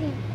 Team.